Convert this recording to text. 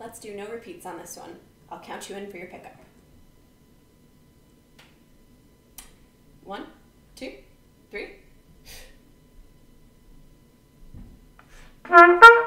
Let's do no repeats on this one. I'll count you in for your pickup. One, two, three.